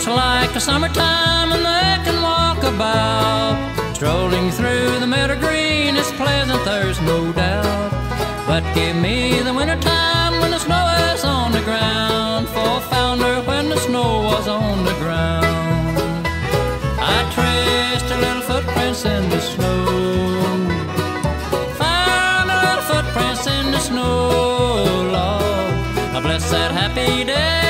looks like a summertime and they can walk about. Strolling through the meadow green is pleasant, there's no doubt. But give me the wintertime when the snow is on the ground. For found her when the snow was on the ground. I traced her little footprints in the snow. Found her little footprints in the snow, Lord. I Bless that happy day.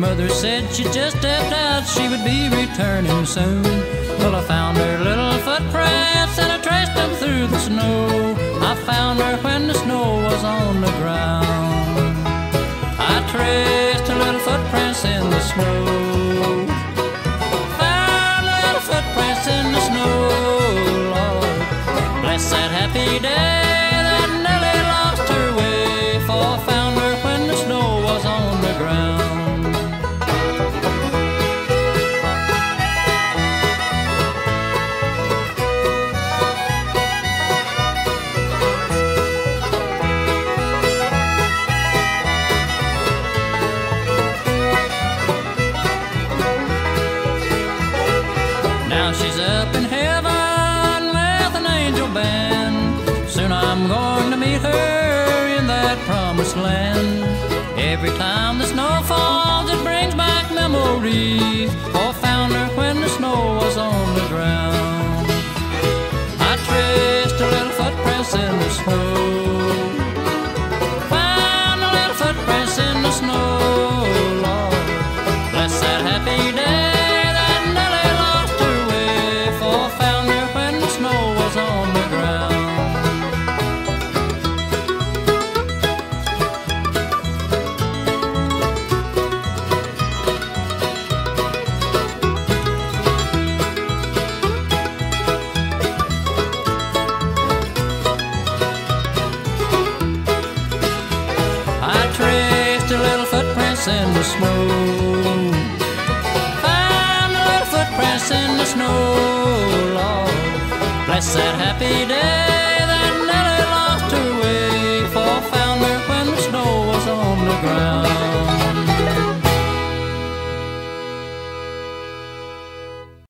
mother said she just stepped out, she would be returning soon. Well, I found her little footprints and I traced them through the snow. I found her when the snow was on the ground. I traced her little footprints in the snow. Now she's up in heaven with an angel band. Soon I'm going to meet her in that promised land. Every time the snow falls, it brings back memories. Oh, in the snow. Found her little footprints in the snow, Lord. Bless that happy day.